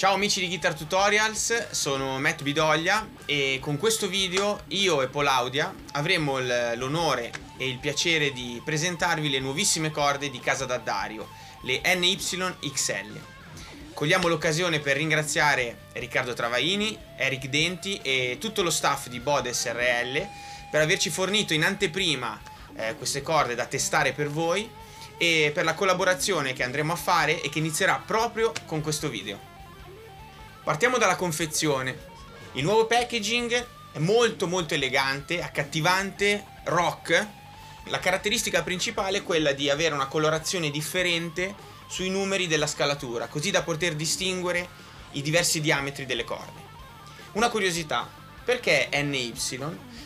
Ciao amici di Guitar Tutorials, sono Matt Bidoglia e con questo video io e Polaudia avremo l'onore e il piacere di presentarvi le nuovissime corde di Casa Daddario, le NYXL. Cogliamo l'occasione per ringraziare Riccardo Travaini, Eric Denti e tutto lo staff di Bode SRL per averci fornito in anteprima eh, queste corde da testare per voi e per la collaborazione che andremo a fare e che inizierà proprio con questo video. Partiamo dalla confezione. Il nuovo packaging è molto molto elegante, accattivante, rock. La caratteristica principale è quella di avere una colorazione differente sui numeri della scalatura, così da poter distinguere i diversi diametri delle corde. Una curiosità, perché NY?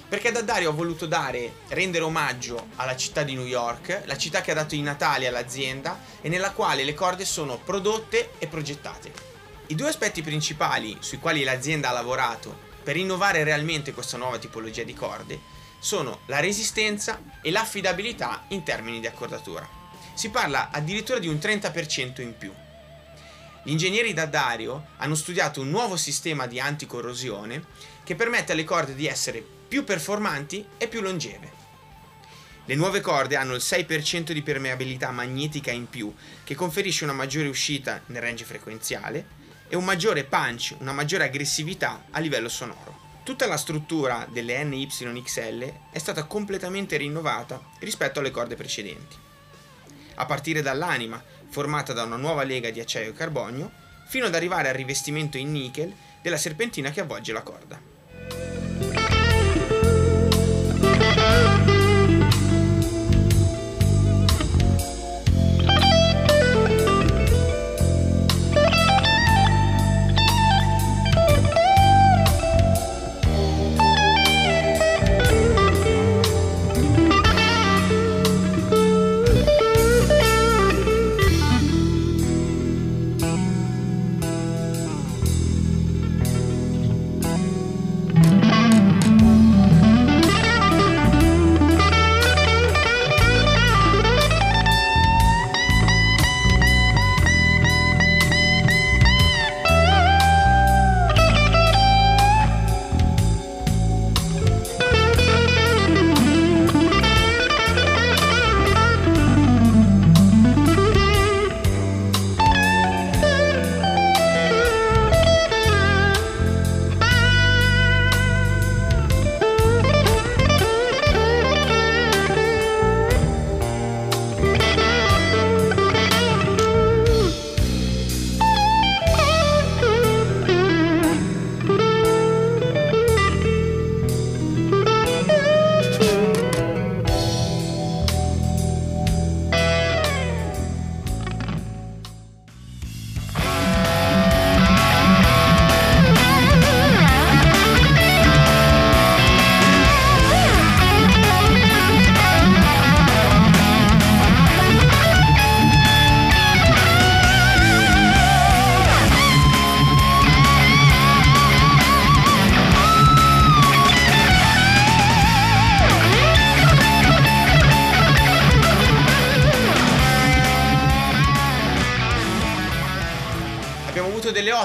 Perché Daddario ha voluto dare, rendere omaggio alla città di New York, la città che ha dato i natali all'azienda e nella quale le corde sono prodotte e progettate. I due aspetti principali sui quali l'azienda ha lavorato per innovare realmente questa nuova tipologia di corde sono la resistenza e l'affidabilità in termini di accordatura. Si parla addirittura di un 30% in più. Gli ingegneri da Dario hanno studiato un nuovo sistema di anticorrosione che permette alle corde di essere più performanti e più longeve. Le nuove corde hanno il 6% di permeabilità magnetica in più, che conferisce una maggiore uscita nel range frequenziale, e un maggiore punch, una maggiore aggressività a livello sonoro. Tutta la struttura delle NYXL è stata completamente rinnovata rispetto alle corde precedenti. A partire dall'anima, formata da una nuova lega di acciaio e carbonio, fino ad arrivare al rivestimento in nickel della serpentina che avvolge la corda.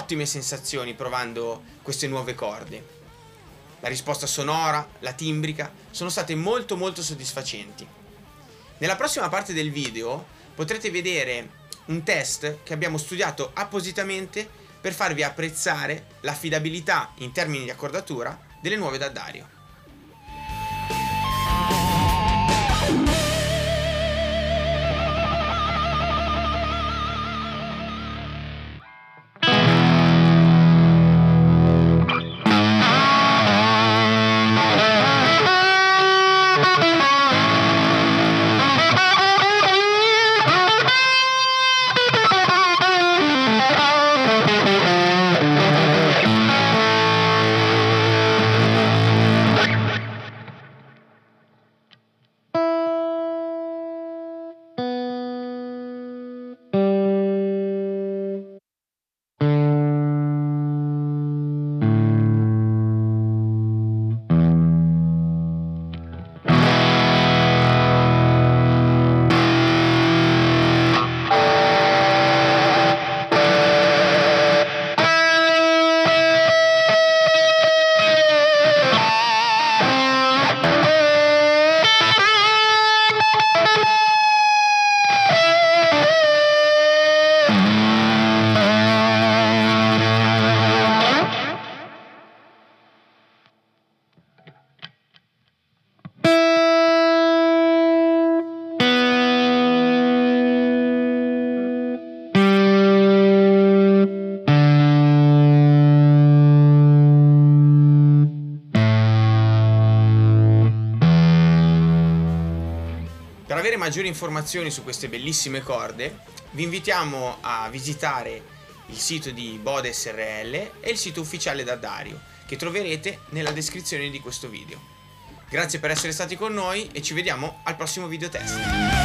Ottime sensazioni provando queste nuove corde. La risposta sonora, la timbrica, sono state molto molto soddisfacenti. Nella prossima parte del video potrete vedere un test che abbiamo studiato appositamente per farvi apprezzare l'affidabilità in termini di accordatura delle nuove da Dario. Maggiori informazioni su queste bellissime corde, vi invitiamo a visitare il sito di Bode SRL e il sito ufficiale da Dario, che troverete nella descrizione di questo video. Grazie per essere stati con noi e ci vediamo al prossimo video test.